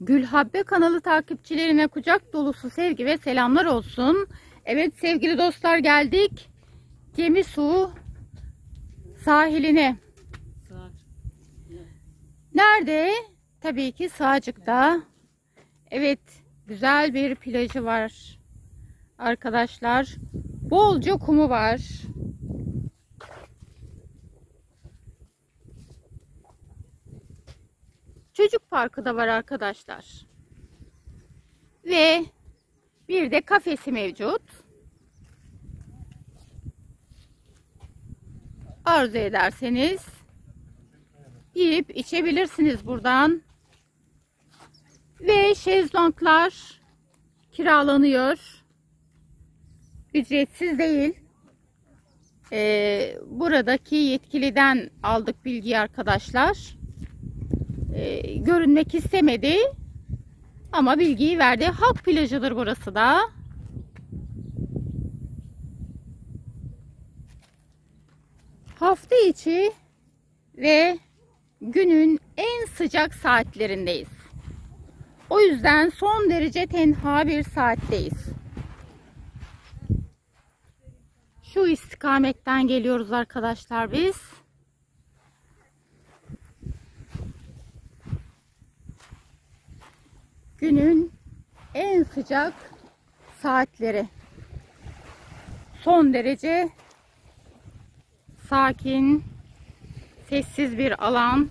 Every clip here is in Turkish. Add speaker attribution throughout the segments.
Speaker 1: Gülhabbe kanalı takipçilerine kucak dolusu sevgi ve selamlar olsun. Evet sevgili dostlar geldik. Gemi su sahiline. Nerede? Tabii ki Sağcık'ta. Evet güzel bir plajı var. Arkadaşlar bolca kumu var. Çocuk parkı da var arkadaşlar. Ve bir de kafesi mevcut. Arzu ederseniz yiyip içebilirsiniz buradan. Ve şezlonglar kiralanıyor. Ücretsiz değil. Ee, buradaki yetkiliden aldık bilgi arkadaşlar e, görünmek istemedi. Ama bilgiyi verdi. Halk plajıdır burası da. Hafta içi ve günün en sıcak saatlerindeyiz. O yüzden son derece tenha bir saatteyiz. Şu istikametten geliyoruz arkadaşlar biz. Günün en sıcak saatleri. Son derece sakin, sessiz bir alan.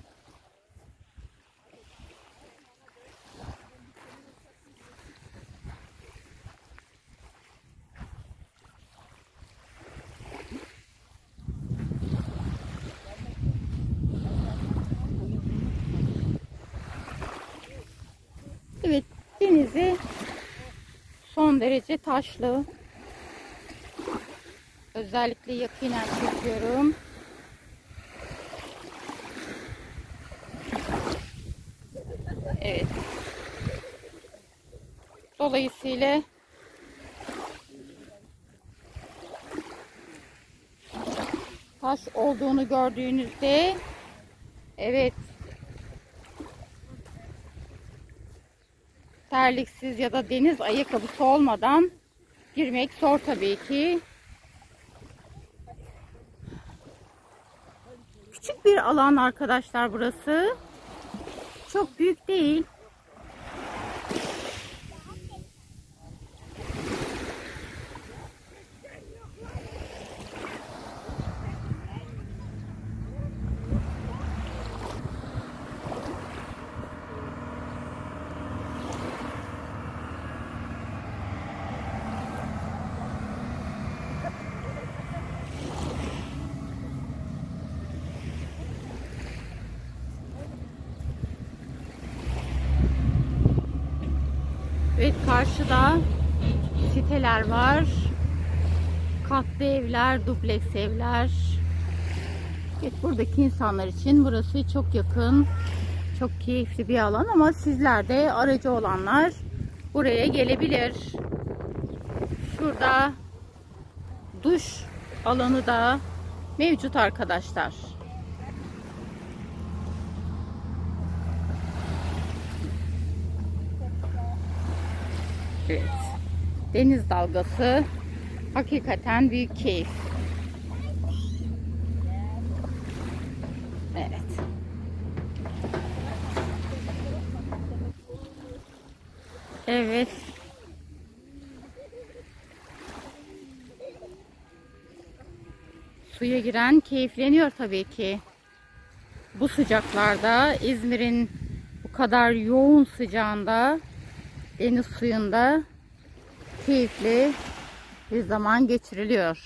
Speaker 1: Evet denizi son derece taşlı. Özellikle yakinen çekiyorum. Evet. Dolayısıyla taş olduğunu gördüğünüzde evet terliksiz ya da deniz ayakkabısı olmadan girmek zor tabii ki. Küçük bir alan arkadaşlar burası. Çok büyük değil. Karşıda siteler var. Katlı evler, dupleks evler. Evet buradaki insanlar için burası çok yakın. Çok keyifli bir alan ama sizler de aracı olanlar buraya gelebilir. Şurada duş alanı da mevcut arkadaşlar. Evet. Deniz dalgası hakikaten büyük keyif. Evet. Evet. Suya giren keyifleniyor tabii ki. Bu sıcaklarda İzmir'in bu kadar yoğun sıcağında deniz suyunda keyifli bir zaman geçiriliyor.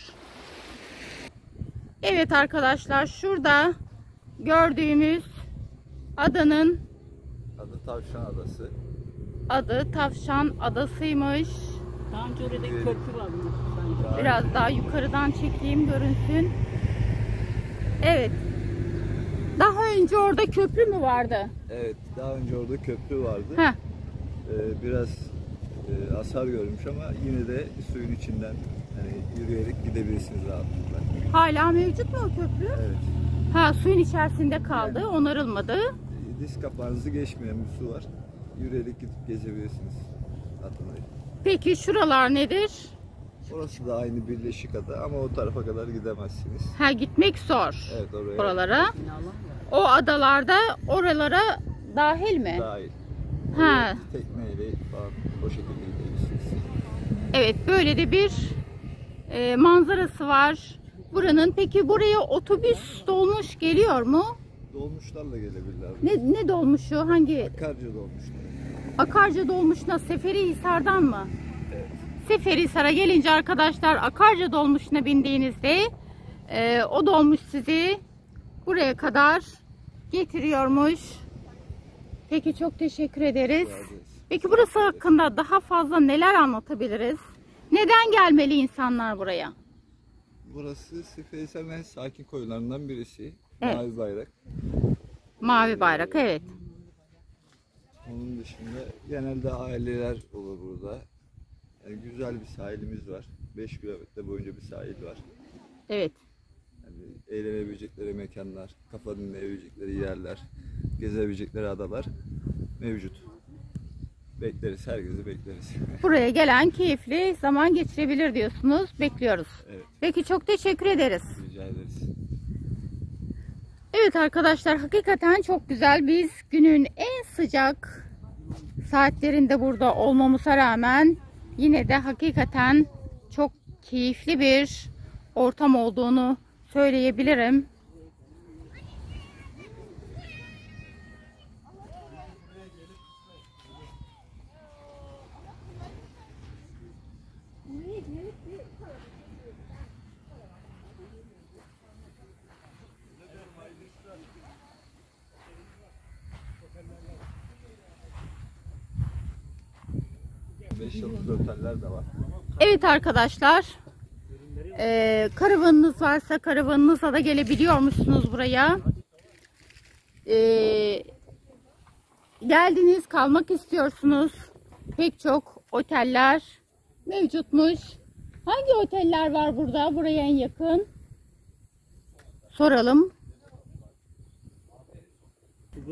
Speaker 1: Evet arkadaşlar şurada gördüğümüz adanın
Speaker 2: Adı Tavşan Adası.
Speaker 1: adı Tavşan Adası'ymış.
Speaker 3: Daha önce orada köprü var?
Speaker 1: Biraz daha yukarıdan çekeyim görünsün. Evet. Daha önce orada köprü mü vardı?
Speaker 2: Evet, daha önce orada köprü vardı.
Speaker 1: Heh.
Speaker 2: Ee, biraz e, hasar görmüş ama yine de suyun içinden hani yürüyerek gidebilirsiniz rahatlıkla.
Speaker 1: Hala mevcut mu o köprü?
Speaker 2: Evet.
Speaker 1: Ha suyun içerisinde kaldı, onarılmadı.
Speaker 2: Diz kapağınızı geçmeyen bir su var. yürüyerek gidip gezebilirsiniz Adana'yı.
Speaker 1: Peki şuralar nedir?
Speaker 2: Orası da aynı birleşik ada ama o tarafa kadar gidemezsiniz.
Speaker 1: Ha gitmek zor.
Speaker 2: Evet oraya
Speaker 1: Oralara. O adalarda oralara dahil mi?
Speaker 2: dahil.
Speaker 1: Ha.
Speaker 2: Oraya falan o şekilde gidebilirsiniz.
Speaker 1: Evet böyle de bir e, manzarası var. Buranın peki buraya otobüs dolmuş geliyor mu?
Speaker 2: Dolmuşlarla gelebilirler.
Speaker 1: Ne, ne dolmuşu? Hangi?
Speaker 2: Karca dolmuşlar.
Speaker 1: Akarca dolmuşuna Seferihisar'dan mı?
Speaker 2: Evet.
Speaker 1: Seferihisar'a gelince arkadaşlar Akarca dolmuşuna bindiğinizde e, o dolmuş sizi buraya kadar getiriyormuş. Peki çok teşekkür ederiz. Peki burası hakkında daha fazla neler anlatabiliriz? Neden gelmeli insanlar buraya?
Speaker 2: Burası Seferihisar'ın en sakin koylarından birisi.
Speaker 1: Evet.
Speaker 2: Mavi bayrak.
Speaker 1: Mavi bayrak evet.
Speaker 2: Onun dışında genelde aileler olur burada. Yani güzel bir sahilimiz var. 5 kilometre boyunca bir sahil var.
Speaker 1: Evet.
Speaker 2: Yani eğlenebilecekleri mekanlar, kafa dinleyebilecekleri yerler, gezebilecekleri adalar mevcut. Bekleriz, herkesi bekleriz.
Speaker 1: Buraya gelen keyifli zaman geçirebilir diyorsunuz. Bekliyoruz.
Speaker 2: evet,
Speaker 1: Peki çok teşekkür ederiz.
Speaker 2: rica ederiz.
Speaker 1: Evet arkadaşlar hakikaten çok güzel. Biz günün en sıcak saatlerinde burada olmamıza rağmen yine de hakikaten çok keyifli bir ortam olduğunu söyleyebilirim.
Speaker 2: Yıldızlı oteller de var.
Speaker 1: Evet arkadaşlar. Ee, karavanınız varsa karavanınızla da gelebiliyormuşsunuz buraya. Ee, geldiniz kalmak istiyorsunuz. Pek çok oteller mevcutmuş. Hangi oteller var burada? Buraya en yakın. Soralım.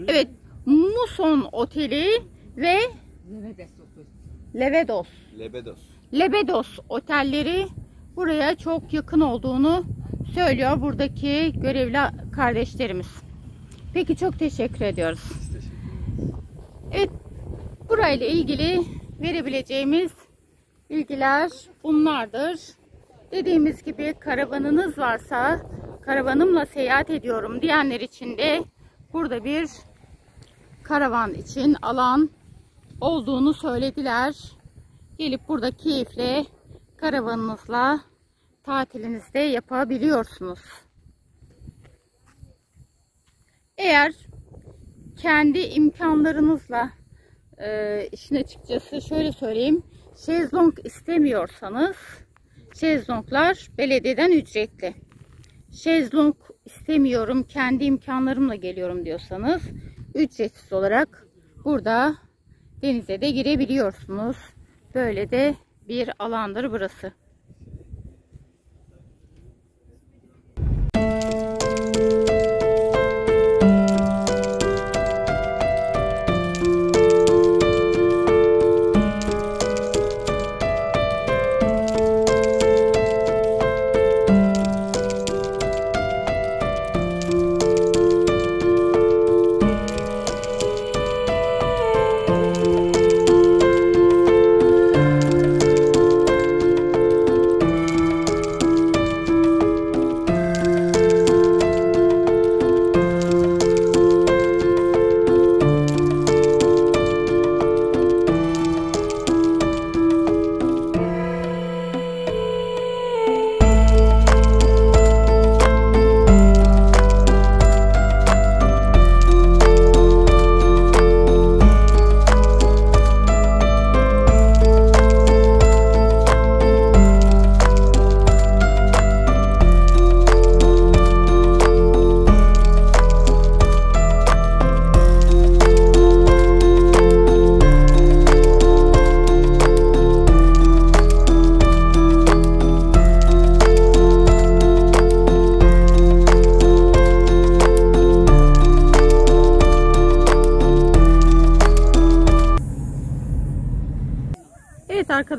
Speaker 1: Evet. Muson Oteli ve Levedos.
Speaker 2: Lebedos.
Speaker 1: Lebedos otelleri buraya çok yakın olduğunu söylüyor buradaki görevli kardeşlerimiz. Peki çok teşekkür ediyoruz. Evet burayla ilgili verebileceğimiz bilgiler bunlardır. Dediğimiz gibi karavanınız varsa karavanımla seyahat ediyorum diyenler için de burada bir karavan için alan olduğunu söylediler. Gelip burada keyifle karavanınızla tatilinizde yapabiliyorsunuz. Eğer kendi imkanlarınızla e, işin açıkçası şöyle söyleyeyim. Şezlong istemiyorsanız şezlonglar belediyeden ücretli. Şezlong istemiyorum kendi imkanlarımla geliyorum diyorsanız ücretsiz olarak burada denize de girebiliyorsunuz. Böyle de bir alandır burası.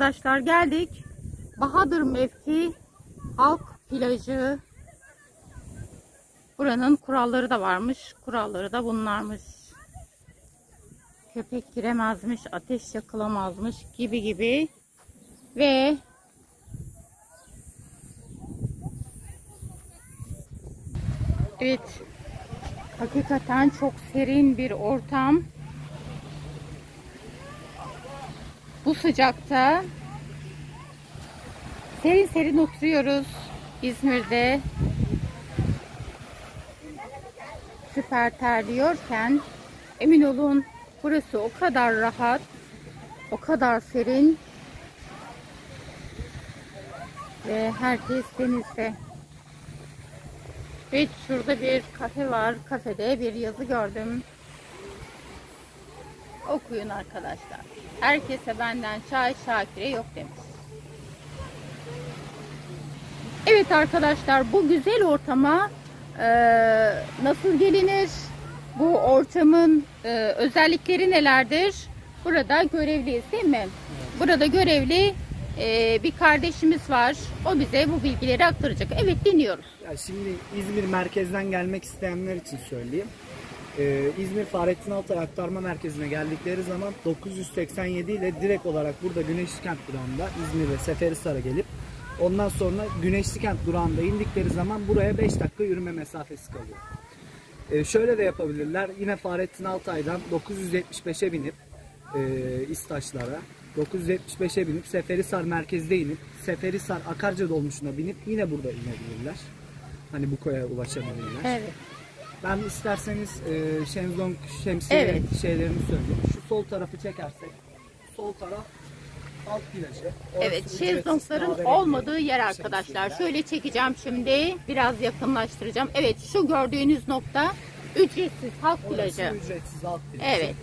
Speaker 1: Arkadaşlar geldik. Bahadır Mevki Halk Plajı. Buranın kuralları da varmış. Kuralları da bunlarmış. Köpek giremezmiş, ateş yakılamazmış gibi gibi. Ve Evet. Hakikaten çok serin bir ortam. Bu sıcakta serin serin oturuyoruz İzmir'de. Süper terliyorken emin olun burası o kadar rahat, o kadar serin ve herkes denizde. Evet şurada bir kafe var. Kafede bir yazı gördüm. Okuyun arkadaşlar. Herkese benden çay şakire yok demiş. Evet arkadaşlar bu güzel ortama e, nasıl gelinir? Bu ortamın e, özellikleri nelerdir? Burada görevliyiz değil mi? Burada görevli e, bir kardeşimiz var. O bize bu bilgileri aktaracak. Evet dinliyoruz.
Speaker 4: Ya şimdi İzmir merkezden gelmek isteyenler için söyleyeyim. Ee, İzmir Fahrettin Altay Aktarma Merkezi'ne geldikleri zaman 987 ile direkt olarak burada Güneşli Kent durağında İzmir ve Seferihisar'a gelip ondan sonra Güneşli Kent durağında indikleri zaman buraya 5 dakika yürüme mesafesi kalıyor. Ee, şöyle de yapabilirler. Yine Fahrettin Altay'dan 975'e binip e, İstaşlara 975'e binip Seferihisar merkezde inip Seferihisar Akarca dolmuşuna binip yine burada inebilirler. Hani bu koya ulaşabilirler.
Speaker 1: Evet.
Speaker 4: Ben isterseniz e, şemzong şemsiye
Speaker 1: Evet.
Speaker 4: şeylerini söyleyeyim. Şu sol tarafı çekersek sol taraf alt plajı.
Speaker 1: Evet, şezlongların olmadığı yer arkadaşlar. Şöyle çekeceğim şimdi. Biraz yakınlaştıracağım. Evet, şu gördüğünüz nokta ücretsiz halk
Speaker 4: Orası
Speaker 1: plajı.
Speaker 4: ücretsiz alt plajı.
Speaker 1: Evet.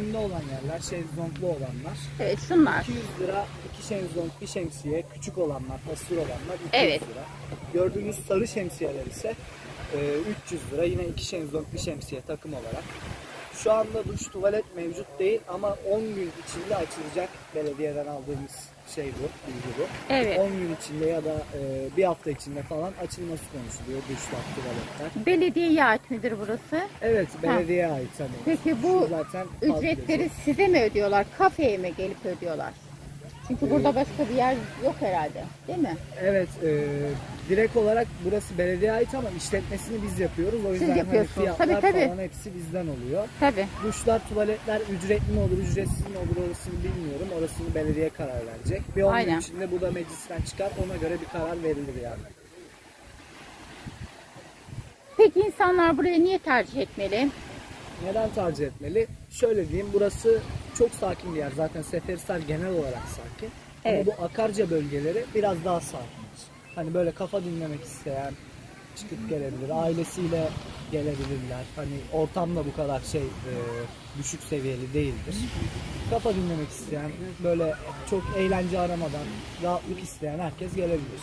Speaker 4: Önünde olan yerler şezlonglu olanlar.
Speaker 1: Evet, şunlar.
Speaker 4: 200 lira iki şezlong bir şemsiye küçük olanlar hasır olanlar 200
Speaker 1: Evet.
Speaker 4: lira. Gördüğünüz sarı şemsiyeler ise 300 lira yine iki şezlong bir şemsiye takım olarak. Şu anda duş tuvalet mevcut değil ama 10 gün içinde açılacak belediyeden aldığımız şey bu, bilgi bu.
Speaker 1: Evet.
Speaker 4: 10 gün içinde ya da e, bir hafta içinde falan açılması konuşuluyor duşlar, tuvaletler.
Speaker 1: Belediyeye ait midir burası?
Speaker 4: Evet, belediyeye ait hani.
Speaker 1: Peki bu
Speaker 4: Şu zaten
Speaker 1: ücretleri size mi ödüyorlar? Kafeye mi gelip ödüyorlar? Çünkü burada başka bir yer yok herhalde. Değil mi?
Speaker 4: Evet, e, direkt olarak burası belediye ait ama işletmesini biz yapıyoruz. O yüzden hani
Speaker 1: yapıyorsunuz.
Speaker 4: fiyatlar
Speaker 1: Tabii, tabii.
Speaker 4: falan hepsi bizden oluyor.
Speaker 1: Tabii.
Speaker 4: Duşlar, tuvaletler ücretli mi olur, ücretsiz mi olur orasını bilmiyorum. Orasını belediye karar verecek. Bir 10 gün içinde bu da meclisten çıkar. Ona göre bir karar verilir yani.
Speaker 1: Peki insanlar buraya niye tercih etmeli?
Speaker 4: Neden tercih etmeli? Şöyle diyeyim, burası çok sakin bir yer. Zaten Seferihisar genel olarak sakin.
Speaker 1: Evet.
Speaker 4: Ama bu Akarca bölgeleri biraz daha sakindir. Hani böyle kafa dinlemek isteyen çıkıp gelebilir. Ailesiyle gelebilirler. Hani ortamda bu kadar şey e, düşük seviyeli değildir. Kafa dinlemek isteyen, böyle çok eğlence aramadan rahatlık isteyen herkes gelebilir.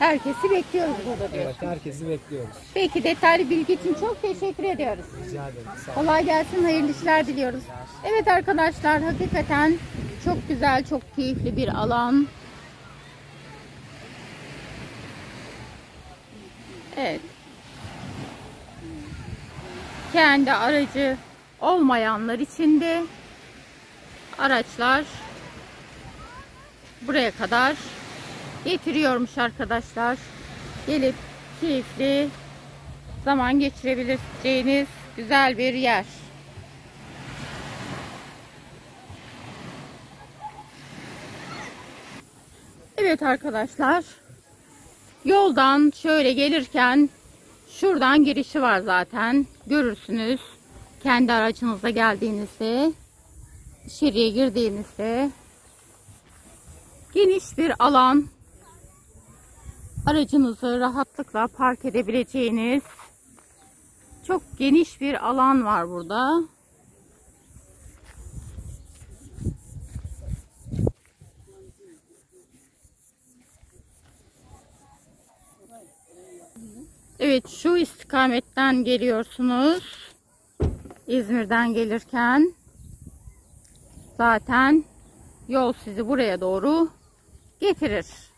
Speaker 1: Herkesi bekliyoruz burada
Speaker 4: Evet,
Speaker 1: diyorsun.
Speaker 4: herkesi bekliyoruz.
Speaker 1: Peki detaylı bilgi için çok teşekkür ediyoruz.
Speaker 4: Rica ederim. Sağ olun.
Speaker 1: Kolay gelsin, hayırlı işler diliyoruz. Evet arkadaşlar, hakikaten çok güzel, çok keyifli bir alan. Evet. Kendi aracı olmayanlar için de araçlar buraya kadar getiriyormuş arkadaşlar. Gelip keyifli zaman geçirebileceğiniz güzel bir yer. Evet arkadaşlar. Yoldan şöyle gelirken şuradan girişi var zaten. Görürsünüz. Kendi aracınızla geldiğinizde içeriye girdiğinizde geniş bir alan aracınızı rahatlıkla park edebileceğiniz çok geniş bir alan var burada. Evet şu istikametten geliyorsunuz. İzmir'den gelirken zaten yol sizi buraya doğru getirir.